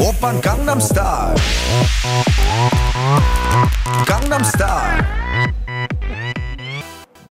Opern Gangnam Style. Gangnam Style.